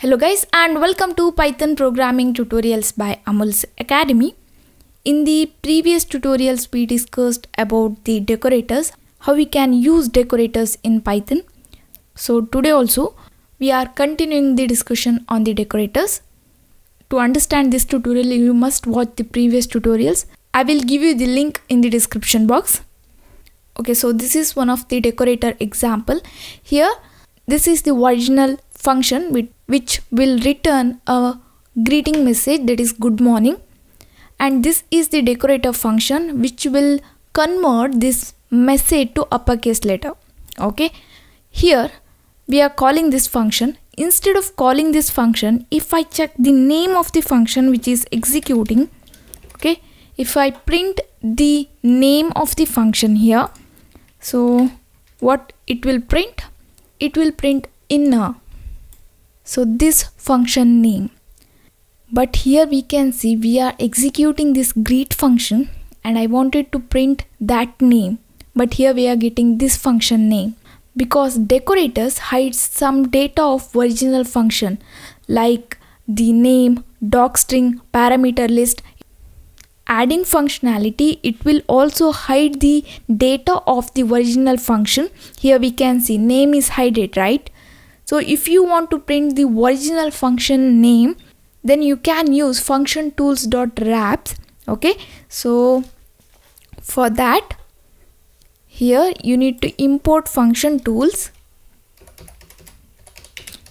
Hello guys and welcome to Python programming tutorials by Amul's Academy. In the previous tutorials we discussed about the decorators, how we can use decorators in Python. So today also we are continuing the discussion on the decorators. To understand this tutorial you must watch the previous tutorials. I will give you the link in the description box. Okay so this is one of the decorator example. Here this is the original function with, which will return a greeting message that is good morning. And this is the decorator function which will convert this message to uppercase letter. Okay? Here we are calling this function. Instead of calling this function if i check the name of the function which is executing okay if i print the name of the function here so what it will print? It will print inner so this function name. But here we can see we are executing this greet function and I wanted to print that name. But here we are getting this function name. Because decorators hide some data of original function like the name docstring parameter list. Adding functionality it will also hide the data of the original function. Here we can see name is hidden right so if you want to print the original function name then you can use function tools dot wraps okay? So for that here you need to import function tools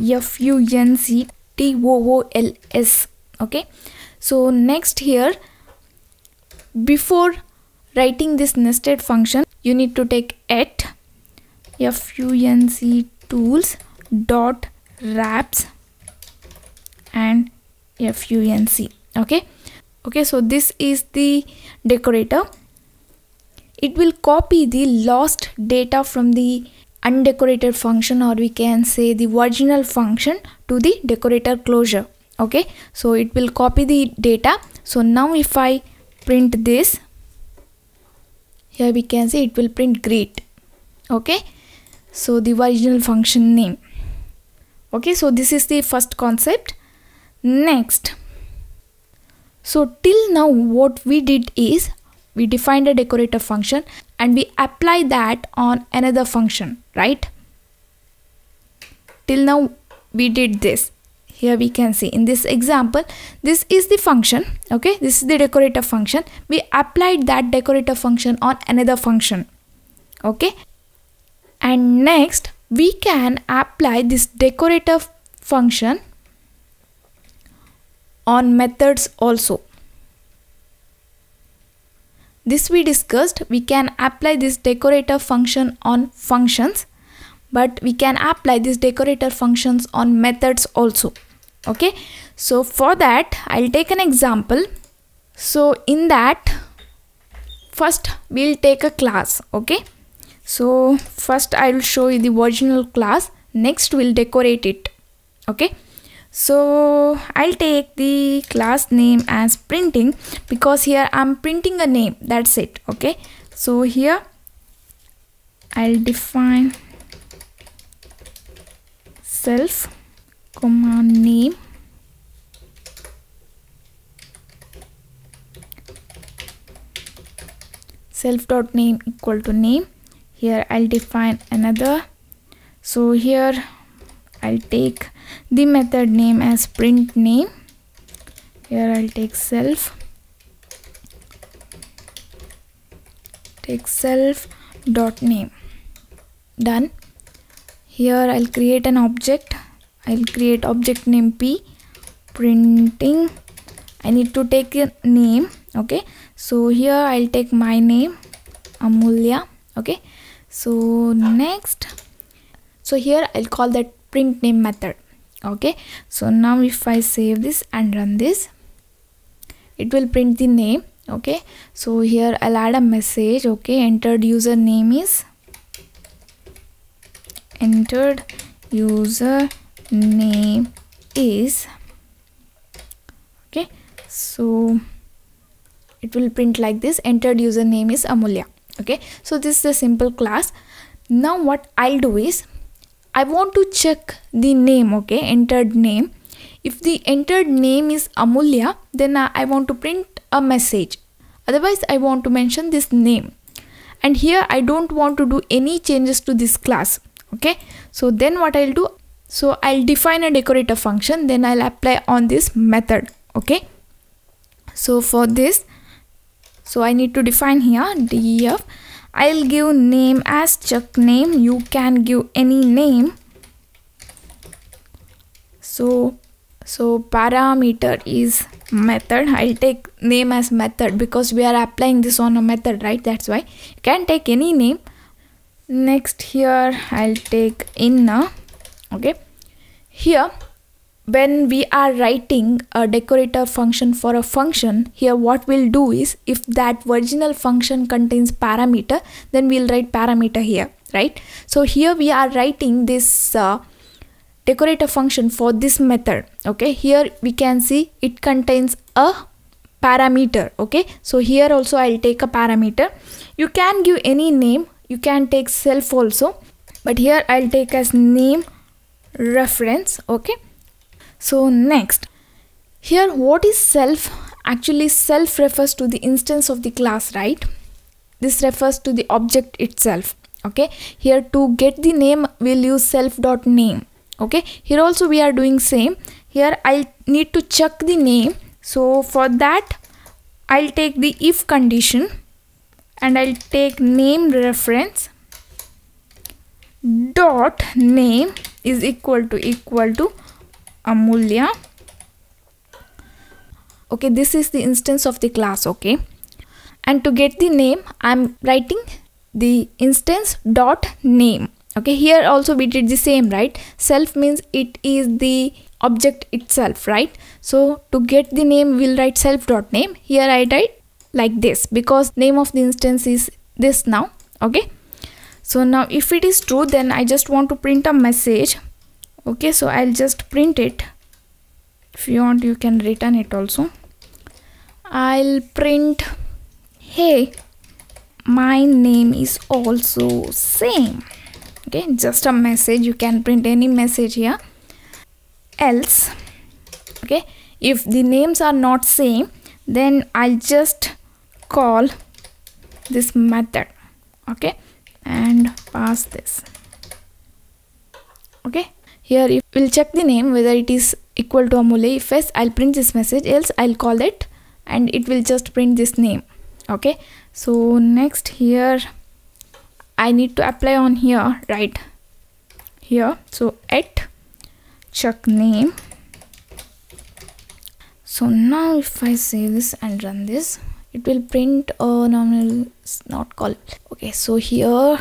f u n c t o o l s okay? So next here before writing this nested function you need to take at func tools dot wraps and func okay? Okay so this is the decorator. It will copy the lost data from the undecorated function or we can say the original function to the decorator closure. Okay? So it will copy the data. So now if i print this here we can see it will print greet. Okay? So the original function name okay so this is the first concept. Next. So till now what we did is we defined a decorator function and we apply that on another function right? Till now we did this. Here we can see. In this example this is the function okay? This is the decorator function. We applied that decorator function on another function okay? And next we can apply this decorator function on methods also. This we discussed we can apply this decorator function on functions but we can apply this decorator functions on methods also okay? So for that i'll take an example. So in that first we'll take a class okay so first i will show you the original class. Next we'll decorate it. Okay? So i'll take the class name as printing because here i'm printing a name. That's it. Okay? So here i'll define self comma name. Self dot name equal to name here I'll define another. So here I'll take the method name as print name. Here I'll take self. Take self dot name. Done. Here I'll create an object. I'll create object name p. Printing. I need to take a name okay? So here I'll take my name Amulya okay so next. So here I'll call that print name method. Okay? So now if I save this and run this it will print the name. Okay? So here I'll add a message. Okay? Entered user name is entered user name is okay? So it will print like this. Entered username is amulya okay so this is a simple class. Now what i'll do is I want to check the name okay entered name. If the entered name is Amulya then I want to print a message. Otherwise I want to mention this name. And here I don't want to do any changes to this class okay. So then what I'll do so I'll define a decorator function then I'll apply on this method okay. So for this so I need to define here def I'll give name as check name. You can give any name. So so parameter is method. I'll take name as method because we are applying this on a method right? That's why. You can take any name. Next here i'll take inner. Okay. Here when we are writing a decorator function for a function here what we'll do is if that original function contains parameter then we'll write parameter here right? So here we are writing this uh, decorator function for this method okay? Here we can see it contains a parameter okay? So here also i'll take a parameter. You can give any name you can take self also but here i'll take as name reference okay so next here what is self actually self refers to the instance of the class right? This refers to the object itself okay? Here to get the name we'll use self dot name okay? Here also we are doing same. Here I'll need to check the name. So for that i'll take the if condition and i'll take name reference dot name is equal to equal to amulya. Okay this is the instance of the class okay? And to get the name i'm writing the instance dot name okay? Here also we did the same right? Self means it is the object itself right? So to get the name we'll write self dot name. Here i write like this because name of the instance is this now okay? So now if it is true then i just want to print a message okay so i'll just print it. If you want you can return it also. I'll print hey my name is also same. Okay just a message. You can print any message here. Else okay if the names are not same then i'll just call this method. Okay and pass this. Okay here if we'll check the name whether it is equal to amule if yes i'll print this message. Else i'll call it and it will just print this name. Okay? So next here I need to apply on here right? Here. So at check name. So now if I save this and run this it will print a nominal not call okay so here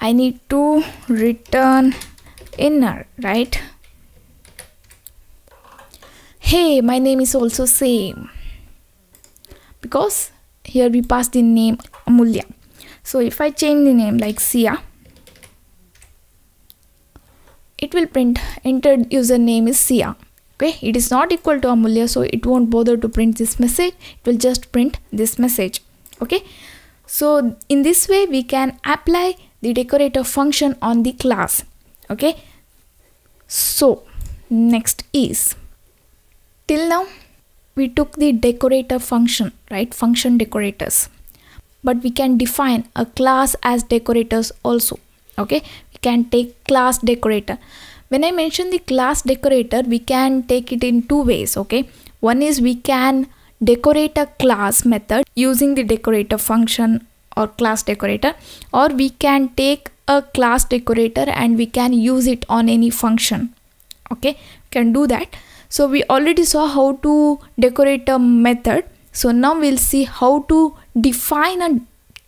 I need to return inner right? Hey my name is also same. Because here we pass the name Amulya. So if I change the name like Sia it will print entered username is Sia. Okay? It is not equal to Amulya so it won't bother to print this message. It will just print this message. Okay? So in this way we can apply the decorator function on the class. Okay so next is till now we took the decorator function right? Function decorators. But we can define a class as decorators also okay? We can take class decorator. When i mention the class decorator we can take it in two ways okay? One is we can decorate a class method using the decorator function or class decorator or we can take a class decorator and we can use it on any function. Okay can do that. So we already saw how to decorate a method. So now we'll see how to define a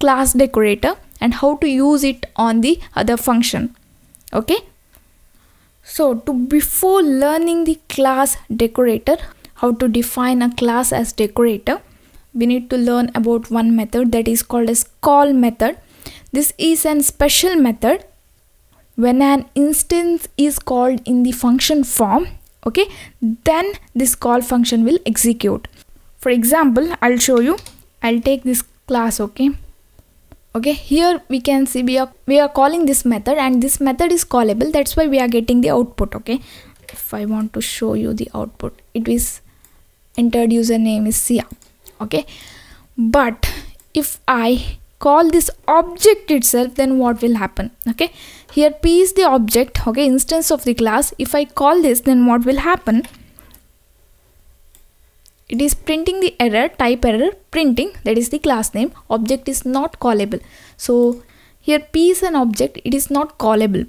class decorator and how to use it on the other function. Okay? So to before learning the class decorator how to define a class as decorator we need to learn about one method that is called as call method this is an special method when an instance is called in the function form okay? Then this call function will execute. For example i'll show you. I'll take this class okay? Okay here we can see we are we are calling this method and this method is callable. That's why we are getting the output okay? If i want to show you the output it is entered username is sia okay? But if i call this object itself then what will happen? Okay? Here p is the object okay instance of the class. If i call this then what will happen? It is printing the error type error printing that is the class name. Object is not callable. So here p is an object it is not callable.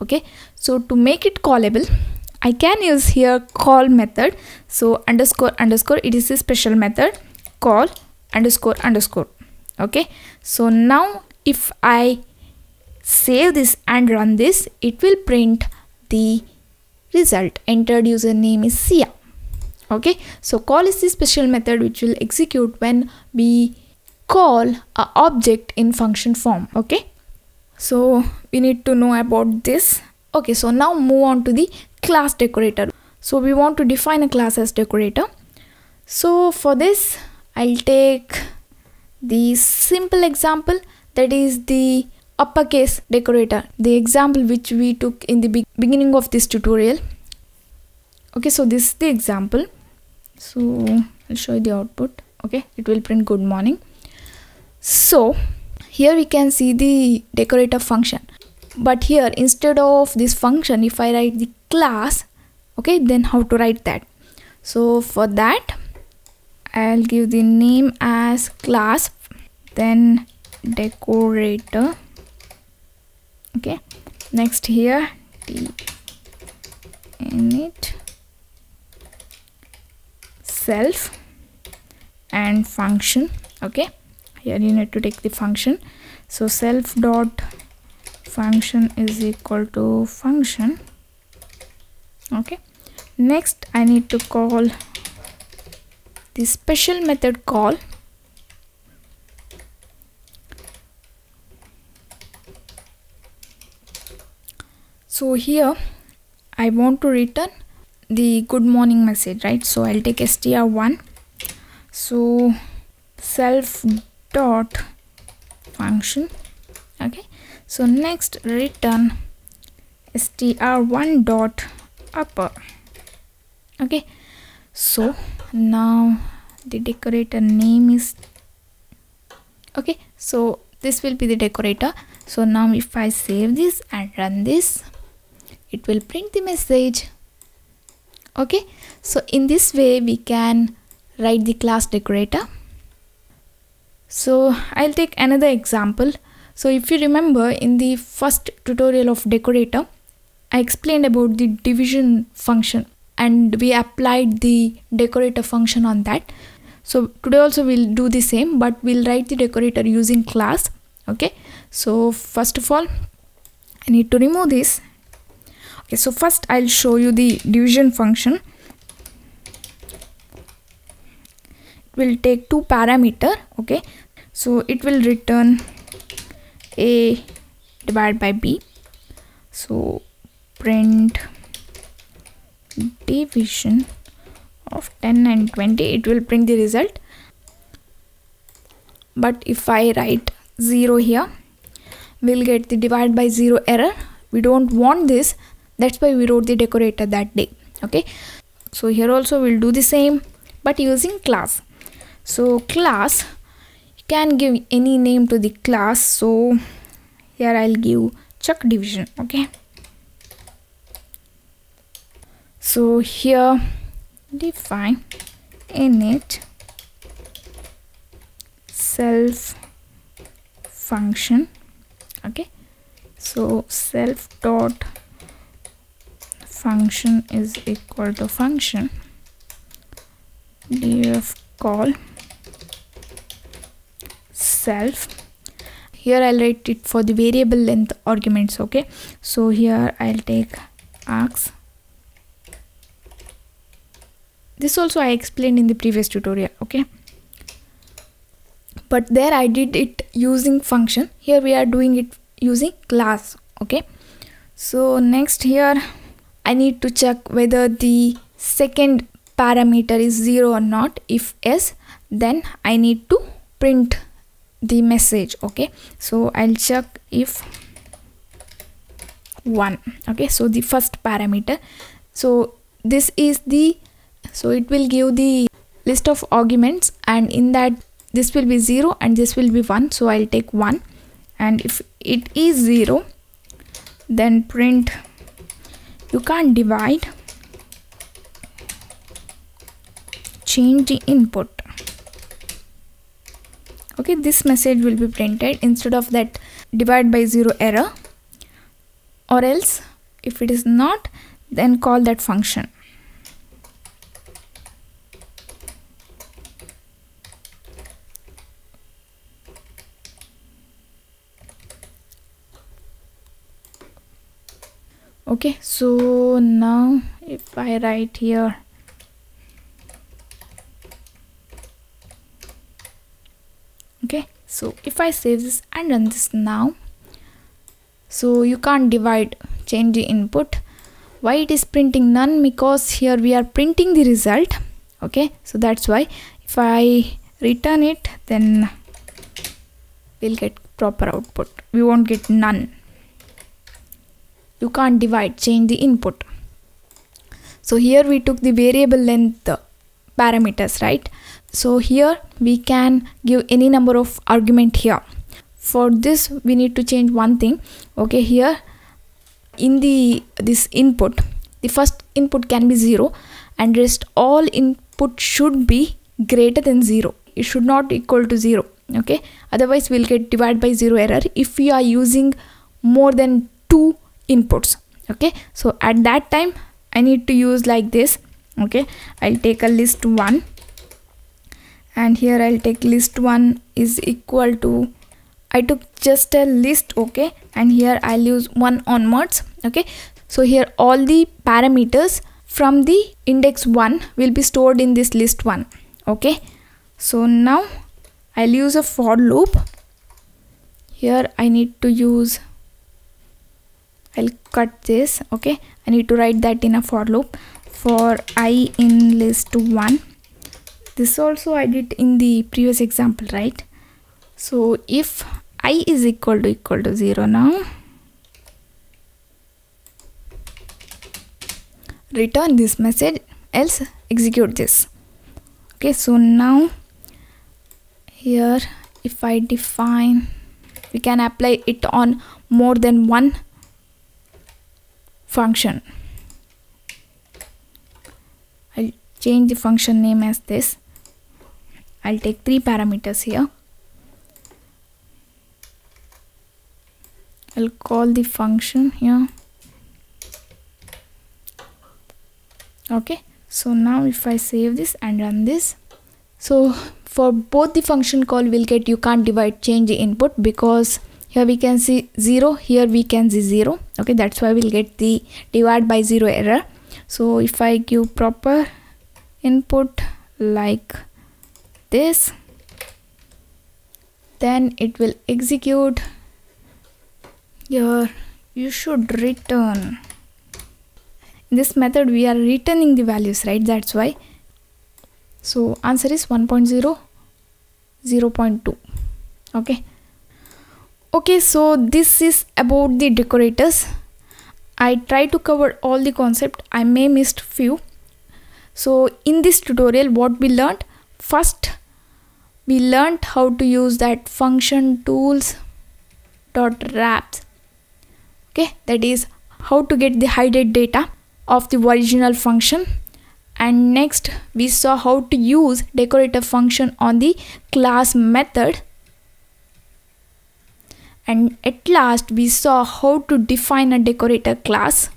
Okay? So to make it callable i can use here call method. So underscore underscore it is a special method. Call underscore underscore okay? So now if i save this and run this it will print the result. Entered username is sia. Okay? So call is the special method which will execute when we call a object in function form. Okay? So we need to know about this. Okay? So now move on to the class decorator. So we want to define a class as decorator. So for this i'll take the simple example that is the uppercase decorator the example which we took in the be beginning of this tutorial. Okay so this is the example. So I'll show you the output. Okay it will print good morning. So here we can see the decorator function. But here instead of this function if I write the class okay then how to write that? So for that I'll give the name as class then decorator. Okay next here t init self and function. Okay here you need to take the function. So self dot function is equal to function. Okay next i need to call the special method call so here i want to return the good morning message right? So i'll take str1 so self dot function okay? So next return str1 dot upper okay? So now the decorator name is okay so this will be the decorator. So now if i save this and run this it will print the message. Okay so in this way we can write the class decorator. So i'll take another example. So if you remember in the first tutorial of decorator i explained about the division function and we applied the decorator function on that. So today also we'll do the same but we'll write the decorator using class okay? So first of all i need to remove this. Okay so first i'll show you the division function. It will take two parameter okay? So it will return a divided by b. So print division of 10 and 20 it will print the result. But if i write 0 here we'll get the divide by 0 error. We don't want this. That's why we wrote the decorator that day. Okay? So here also we'll do the same but using class. So class can give any name to the class. So here i'll give check division. Okay so here define init self function okay? So self dot function is equal to function def call self. Here I'll write it for the variable length arguments okay? So here I'll take args this also I explained in the previous tutorial okay? But there I did it using function. Here we are doing it using class okay? So next here I need to check whether the second parameter is 0 or not. If yes then I need to print the message okay? So i'll check if 1 okay? So the first parameter. So this is the so it will give the list of arguments and in that this will be 0 and this will be 1 so i'll take 1 and if it is 0 then print. You can't divide. Change the input. Okay this message will be printed. Instead of that divide by 0 error. Or else if it is not then call that function okay so now if I write here okay so if I save this and run this now so you can't divide change the input. Why it is printing none? Because here we are printing the result okay? So that's why if I return it then we'll get proper output. We won't get none you can't divide change the input. So here we took the variable length parameters right? So here we can give any number of argument here. For this we need to change one thing. Okay here in the this input the first input can be 0 and rest all input should be greater than 0 it should not equal to 0 okay otherwise we'll get divide by 0 error. If we are using more than two inputs okay? So at that time I need to use like this okay? I'll take a list 1 and here I'll take list 1 is equal to I took just a list okay? And here I'll use 1 onwards okay? So here all the parameters from the index 1 will be stored in this list 1 okay? So now I'll use a for loop. Here I need to use I'll cut this okay? I need to write that in a for loop. For i in list 1 this also I did in the previous example right? So if i is equal to equal to 0 now return this message else execute this. Okay so now here if I define we can apply it on more than one function. I'll change the function name as this. I'll take three parameters here. I'll call the function here. Okay so now if I save this and run this so for both the function call we'll get you can't divide change the input because here we can see 0 here we can see 0 okay that's why we'll get the divide by 0 error. So if I give proper input like this then it will execute here you should return. In this method we are returning the values right? That's why. So answer is 1.0 0.2 okay okay so this is about the decorators. I try to cover all the concept. I may missed few. So in this tutorial what we learned? First we learned how to use that function tools dot wraps. Okay that is how to get the hidden data of the original function. And next we saw how to use decorator function on the class method and at last we saw how to define a decorator class.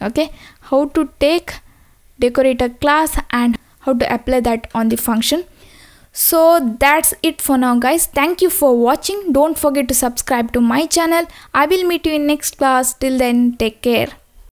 Okay? How to take decorator class and how to apply that on the function. So that's it for now guys. Thank you for watching. Don't forget to subscribe to my channel. I will meet you in next class. Till then take care